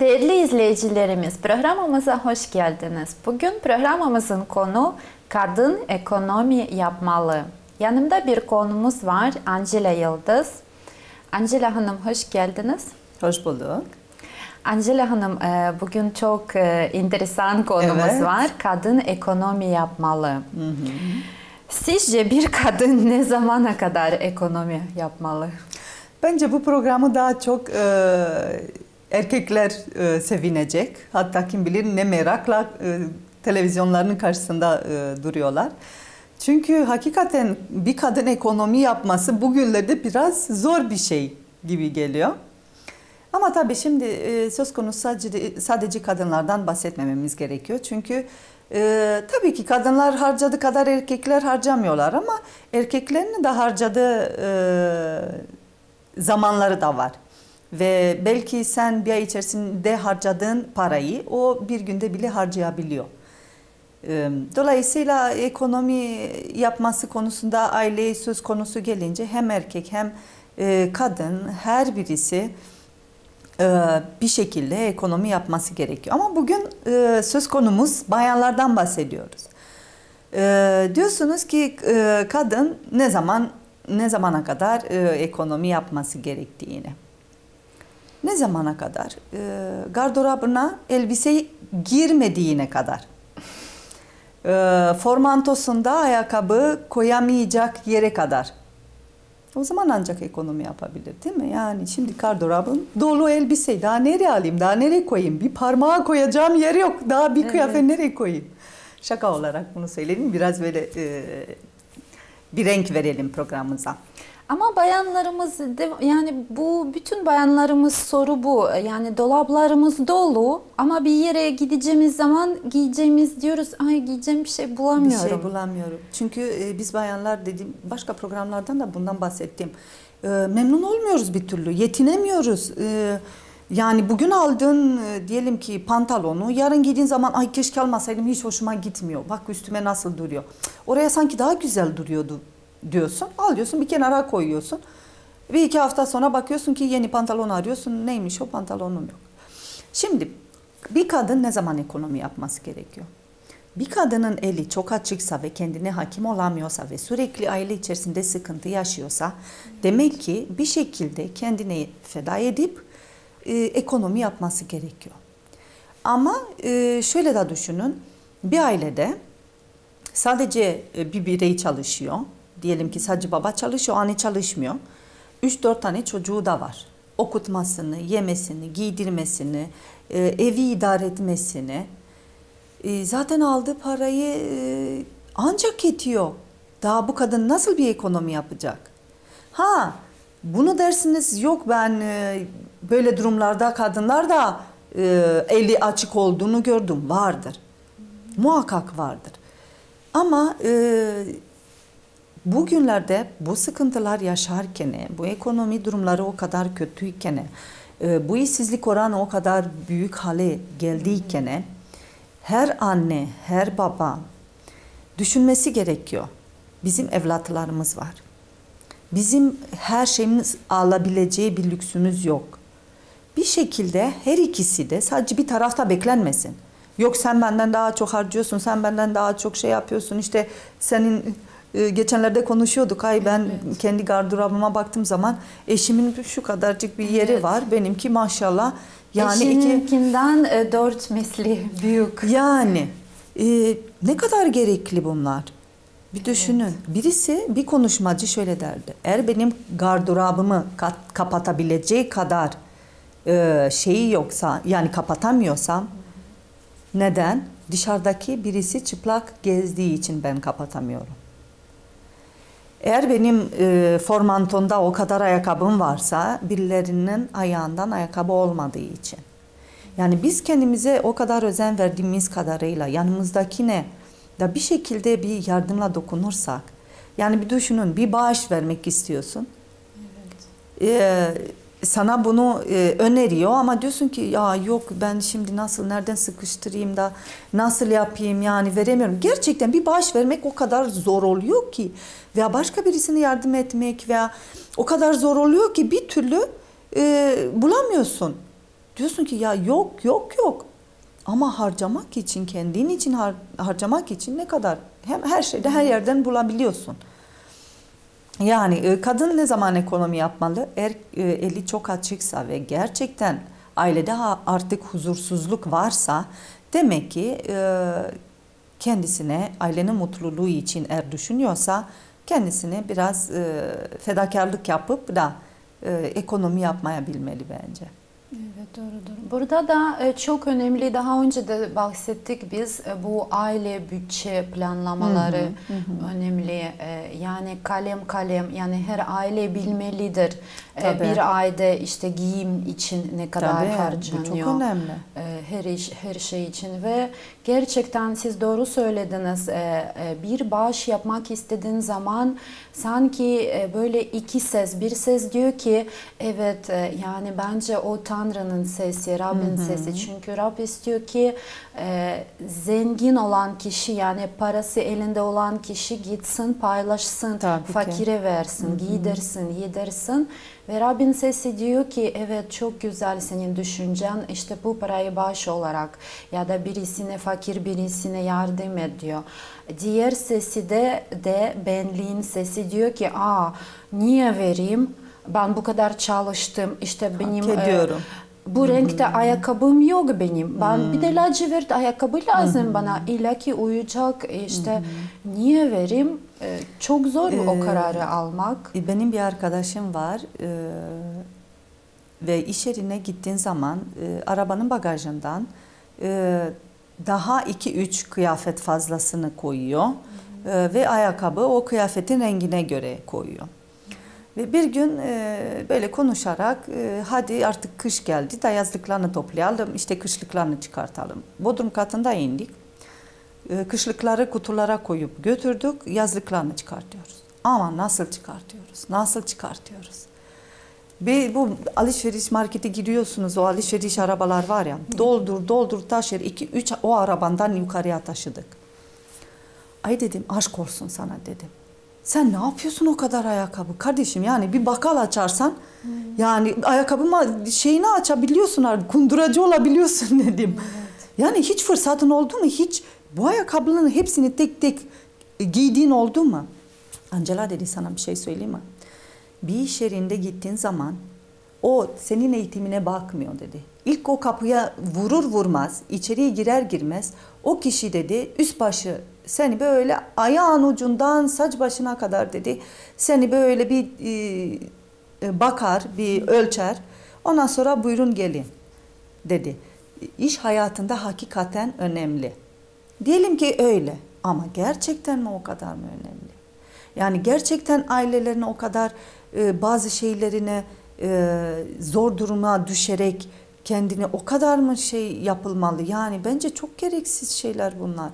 izleyicilerimiz, programımıza hoş geldiniz. Bugün programımızın konu kadın ekonomi yapmalı. Yanımda bir konumuz var, Angela Yıldız. Angela Hanım hoş geldiniz. Hoş bulduk. Angela Hanım, e, bugün çok e, enteresan konumuz Evet. var. Kadın ekonomi yapmalı. Sizce bir kadın ne zamana kadar ekonomi yapmalı? Bence bu programı daha çok e, erkekler e, sevinecek. Hatta kim bilir ne merakla e, televizyonlarının karşısında e, duruyorlar. Çünkü hakikaten bir kadın ekonomi yapması bugünlerde biraz zor bir şey gibi geliyor. Ama tabii şimdi e, söz konusu sadece, sadece kadınlardan bahsetmememiz gerekiyor. Çünkü e, tabii ki kadınlar harcadığı kadar erkekler harcamıyorlar ama erkeklerin de harcadığı e, zamanları da var. Ve belki sen bir ay içerisinde harcadığın parayı o bir günde bile harcayabiliyor. Dolayısıyla ekonomi yapması konusunda aile söz konusu gelince hem erkek hem kadın her birisi bir şekilde ekonomi yapması gerekiyor. Ama bugün söz konumuz bayanlardan bahsediyoruz. Diyorsunuz ki kadın ne zaman ne zamana kadar ekonomi yapması gerektiğini. Ne zamana kadar? E, Gardırobuna elbise girmediğine kadar. E, Formantosunda ayakkabı koyamayacak yere kadar. O zaman ancak ekonomi yapabilir değil mi? Yani şimdi gardırobum dolu elbise. Daha nereye alayım? Daha nereye koyayım? Bir parmağa koyacağım yer yok. Daha bir Evet. kıyafet nereye koyayım? Şaka olarak bunu söyledim. Biraz böyle e, bir renk verelim programımıza. Ama bayanlarımız yani bu bütün bayanlarımız soru bu. Yani dolaplarımız dolu ama bir yere gideceğimiz zaman giyeceğimiz diyoruz. Ay giyeceğim bir şey Bir bulamıyorum. şey bulamıyorum. Çünkü e, biz bayanlar dedim başka programlardan da bundan bahsettim. E, memnun olmuyoruz bir türlü. Yetinemiyoruz. E, yani bugün aldığın diyelim ki pantolonu yarın giydiğin zaman ay keşke almasaydım hiç hoşuma gitmiyor. Bak üstüme nasıl duruyor. Oraya sanki daha güzel duruyordu diyorsun. Alıyorsun bir kenara koyuyorsun. Bir iki hafta sonra bakıyorsun ki yeni pantolon arıyorsun. Neymiş o pantolonum yok. Şimdi bir kadın ne zaman ekonomi yapması gerekiyor? Bir kadının eli çok açıksa ve kendine hakim olamıyorsa ve sürekli aile içerisinde sıkıntı yaşıyorsa demek ki bir şekilde kendini feda edip e, ekonomi yapması gerekiyor. Ama e, şöyle de düşünün. Bir ailede sadece e, bir birey çalışıyor. Diyelim ki sadece baba çalışıyor, anne çalışmıyor. 3-4 tane çocuğu da var. Okutmasını, yemesini, giydirmesini, e, evi idare etmesini. E, zaten aldığı parayı e, ancak yetiyor. Daha bu kadın nasıl bir ekonomi yapacak? Ha, bunu dersiniz yok ben böyle durumlarda kadınlar da eli açık olduğunu gördüm. Vardır. Muhakkak vardır. Ama e, bugünlerde bu sıkıntılar yaşarken, bu ekonomi durumları o kadar kötüyken, e, bu işsizlik oranı o kadar büyük hale geldiyken, her anne, her baba düşünmesi gerekiyor. Bizim evlatlarımız var. Bizim her şeyimiz alabileceği bir lüksümüz yok. Bir şekilde her ikisi de sadece bir tarafta beklenmesin. Yok sen benden daha çok harcıyorsun, sen benden daha çok şey yapıyorsun. İşte senin e, geçenlerde konuşuyorduk. Ay ben kendi gardırobuma baktığım zaman eşimin şu kadarcık bir yeri Evet. var. Benimki maşallah yani iki Eşininkinden e, dört misli büyük. yani e, ne kadar gerekli bunlar? Bir düşünün. Birisi bir konuşmacı şöyle derdi. Eğer benim gardırobumu kat- kapatabileceği kadar e, şeyi yoksa yani kapatamıyorsam neden? Dışarıdaki birisi çıplak gezdiği için ben kapatamıyorum. Eğer benim e, formantonda o kadar ayakkabım varsa birilerinin ayağından ayakkabı olmadığı için. Yani biz kendimize o kadar özen verdiğimiz kadarıyla yanımızdakine da bir şekilde bir yardımla dokunursak. Yani bir düşünün bir bağış vermek istiyorsun. Ee, sana bunu e, öneriyor ama diyorsun ki ya yok ben şimdi nasıl nereden sıkıştırayım da nasıl yapayım yani veremiyorum. Gerçekten bir bağış vermek o kadar zor oluyor ki veya başka birisine yardım etmek veya o kadar zor oluyor ki bir türlü e, bulamıyorsun. Diyorsun ki ya yok yok yok. Ama harcamak için, kendin için har- harcamak için ne kadar hem her şeyde her yerden bulabiliyorsun. Yani e, kadın ne zaman ekonomi yapmalı? Eğer e, eli çok açıksa ve gerçekten ailede artık huzursuzluk varsa demek ki e, kendisine ailenin mutluluğu için eğer düşünüyorsa kendisine biraz fedakarlık yapıp da ekonomi yapmaya bilmeli bence. Evet doğrudur. Burada da e, çok önemli daha önce de bahsettik biz e, bu aile bütçe planlamaları önemli. E, Yani kalem kalem yani her aile bilmelidir. E, Tabii. Bir ayda işte giyim için ne kadar Tabii harcanıyor. bu çok önemli. E, her iş her şey için ve gerçekten siz doğru söylediniz E, bir bağış yapmak istediğin zaman sanki böyle iki ses bir ses diyor ki evet yani bence o Tanrı'nın sesi Rabbin sesi çünkü Rab istiyor ki e, zengin olan kişi yani parası elinde olan kişi gitsin paylaşsın Tabii ki. fakire versin giydirsin yedirsin ve Rabbin sesi diyor ki evet çok güzel senin düşüncen işte bu parayı bağış olarak ya da birisine fakir birisine yardım et diyor. Diğer sesi de de benliğin sesi diyor ki aa niye vereyim ben bu kadar çalıştım işte benim e, ediyorum. Bu renkte ayakkabım yok benim. Ben bir de lacivert ayakkabı lazım bana. İlla ki uyacak işte niye vereyim? E, Çok zor o kararı almak. E, Benim bir arkadaşım var e, ve iş yerine gittiğin zaman e, arabanın bagajından e, daha 2-3 kıyafet fazlasını koyuyor E, ve ayakkabı o kıyafetin rengine göre koyuyor. Ve bir gün e, böyle konuşarak e, hadi artık kış geldi da yazlıklarını toplayalım işte kışlıklarını çıkartalım. Bodrum katında indik. E, kışlıkları kutulara koyup götürdük yazlıklarını çıkartıyoruz. Ama nasıl çıkartıyoruz? Nasıl çıkartıyoruz? Bir, bu alışveriş markete giriyorsunuz o alışveriş arabalar var ya doldur doldur taşır iki üç o arabandan yukarıya taşıdık. Ay dedim aşk olsun sana dedim. Sen ne yapıyorsun o kadar ayakkabı kardeşim yani bir bakkal açarsan yani ayakkabı şeyini açabiliyorsun artık kunduracı olabiliyorsun dedim. Yani hiç fırsatın oldu mu hiç bu ayakkabıların hepsini tek tek giydiğin oldu mu? Angela dedi sana bir şey söyleyeyim mi? Bir iş yerinde gittiğin zaman o senin eğitimine bakmıyor dedi. İlk o kapıya vurur vurmaz, içeriye girer girmez o kişi dedi üst başı seni böyle ayağın ucundan saç başına kadar dedi seni böyle bir e, bakar, bir ölçer. Ondan sonra buyurun gelin dedi. İş hayatında hakikaten önemli. Diyelim ki öyle ama gerçekten mi o kadar mı önemli? Yani gerçekten ailelerine o kadar e, bazı şeylerine e, zor duruma düşerek kendine o kadar mı şey yapılmalı? Yani bence çok gereksiz şeyler bunlar.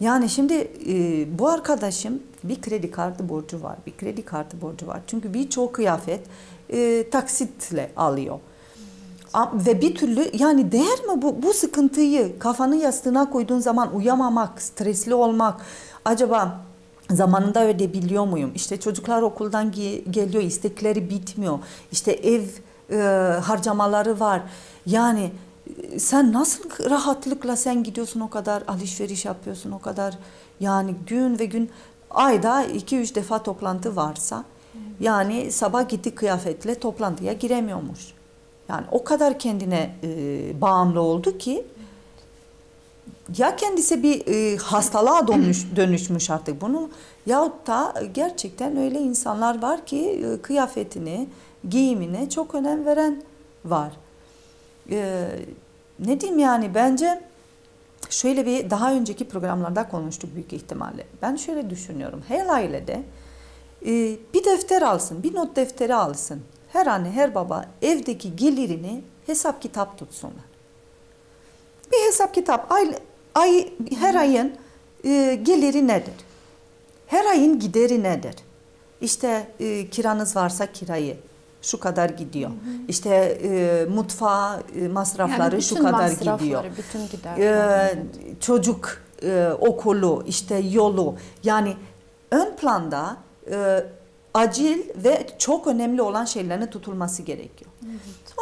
Yani şimdi e, bu arkadaşım bir kredi kartı borcu var, bir kredi kartı borcu var. Çünkü birçok kıyafet e, taksitle alıyor. Ve bir türlü yani değer mi bu, bu sıkıntıyı kafanı yastığına koyduğun zaman uyamamak, stresli olmak, acaba zamanında ödebiliyor muyum? İşte çocuklar okuldan ge- geliyor, istekleri bitmiyor. İşte ev e, harcamaları var. Yani sen nasıl rahatlıkla sen gidiyorsun o kadar alışveriş yapıyorsun o kadar yani gün ve gün ayda 2-3 defa toplantı varsa yani sabah gitti kıyafetle toplantıya giremiyormuş. Yani o kadar kendine e, bağımlı oldu ki ya kendisi bir e, hastalığa dönüş, dönüşmüş artık bunu yahut da gerçekten öyle insanlar var ki e, kıyafetini, giyimine çok önem veren var. E, ne diyeyim yani bence şöyle bir daha önceki programlarda konuştuk büyük ihtimalle. Ben şöyle düşünüyorum. Her ailede e, bir defter alsın, bir not defteri alsın. Her anne, her baba evdeki gelirini hesap kitap tutsunlar. Bir hesap kitap, ay, ay her ayın e, geliri nedir? Her ayın gideri nedir? İşte e, kiranız varsa kirayı şu kadar gidiyor. Hı hı. İşte e, mutfağa e, masrafları yani şu kadar gidiyor. Bütün gider. E, çocuk e, okulu, işte yolu. Yani ön planda e, acil ve çok önemli olan şeylerin tutulması gerekiyor.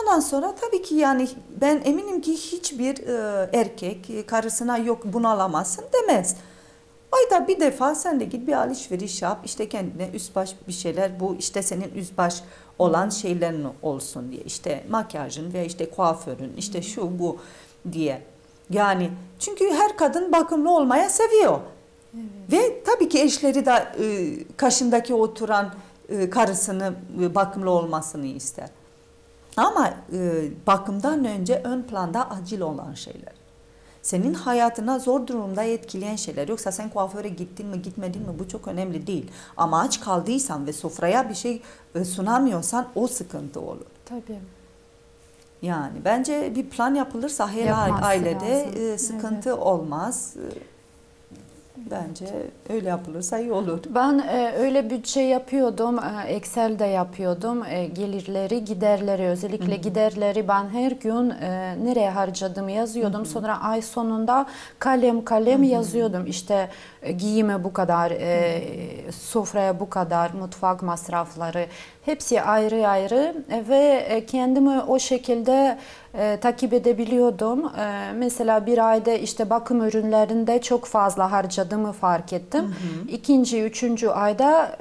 Ondan sonra tabii ki yani ben eminim ki hiçbir e, erkek karısına yok bunu alamazsın demez. Ayda bir defa sen de git bir alışveriş yap işte kendine üst baş bir şeyler bu işte senin üst baş olan şeylerin olsun diye işte makyajın veya işte kuaförün işte şu bu diye. Yani çünkü her kadın bakımlı olmaya seviyor. Ve tabii ki eşleri de e, kaşındaki oturan e, karısını e, bakımlı olmasını ister. Ama e, bakımdan önce ön planda acil olan şeyler. Senin hayatına zor durumda etkileyen şeyler. Yoksa sen kuaföre gittin mi gitmedin mi bu çok önemli değil. Ama aç kaldıysan ve sofraya bir şey e, sunamıyorsan o sıkıntı olur. Tabii. Yani bence bir plan yapılırsa her Yapması ailede lazım. e, sıkıntı olmaz. Bence öyle yapılırsa iyi olur. Ben e, öyle bütçe yapıyordum, e, Excel'de yapıyordum. E, gelirleri, giderleri, özellikle giderleri ben her gün e, nereye harcadığımı yazıyordum. Sonra ay sonunda kalem kalem yazıyordum. İşte e, giyime bu kadar, e, sofraya bu kadar, mutfak masrafları hepsi ayrı ayrı E, ve e, kendimi o şekilde e, takip edebiliyordum. E, mesela bir ayda işte bakım ürünlerinde çok fazla harcadığımı fark ettim. İkinci, üçüncü ayda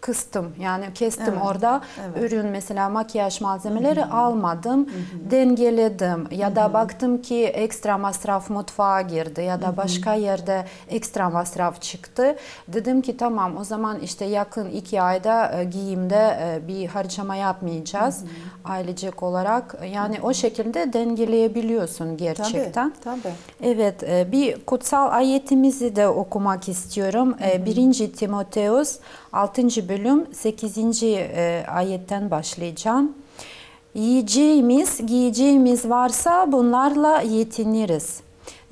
kıstım yani kestim Evet, orada evet. ürün mesela makyaj malzemeleri almadım dengeledim ya da baktım ki ekstra masraf mutfağa girdi ya da başka yerde ekstra masraf çıktı dedim ki tamam o zaman işte yakın iki ayda e, giyimde e, bir harcama yapmayacağız ailecek olarak yani o şekilde dengeleyebiliyorsun gerçekten. Tabii, tabii. Evet, e, bir kutsal ayetimizi de okumak istiyorum. E, 1. Timoteus 6. bölüm 8. e, ayetten başlayacağım. Yiyeceğimiz, giyeceğimiz varsa bunlarla yetiniriz.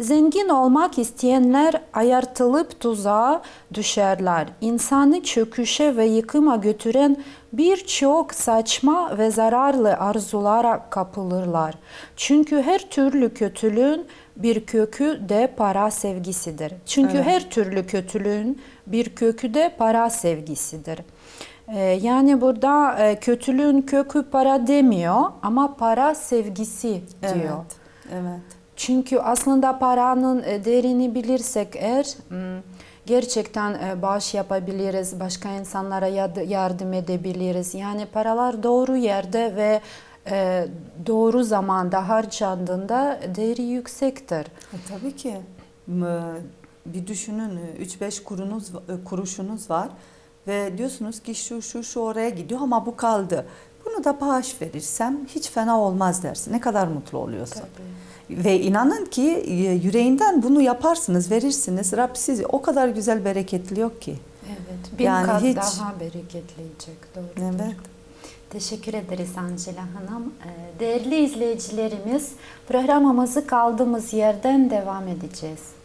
Zengin olmak isteyenler ayartılıp tuzağa düşerler. İnsanı çöküşe ve yıkıma götüren birçok saçma ve zararlı arzulara kapılırlar. Çünkü her türlü kötülüğün bir kökü de para sevgisidir. Çünkü Evet. her türlü kötülüğün bir kökü de para sevgisidir. Ee, Yani burada e, kötülüğün kökü para demiyor ama para sevgisi diyor. Evet. Evet. Çünkü aslında paranın e, değerini bilirsek eğer m, gerçekten e, bağış yapabiliriz, başka insanlara yardım edebiliriz. Yani paralar doğru yerde ve e, doğru zamanda harcandığında değeri yüksektir. E, tabii ki. Bir düşünün 3-5 kurunuz, e, kuruşunuz var ve diyorsunuz ki şu şu şu oraya gidiyor ama bu kaldı. Bunu da bağış verirsem hiç fena olmaz dersin. Ne kadar mutlu oluyorsun. Ve inanın ki e, yüreğinden bunu yaparsınız, verirsiniz. Rab sizi o kadar güzel bereketliyor ki. Evet, bin Yani kat hiç- daha bereketleyecek. Doğru. Evet. Teşekkür ederiz Angela Hanım. Ee, Değerli izleyicilerimiz, programımızı kaldığımız yerden devam edeceğiz.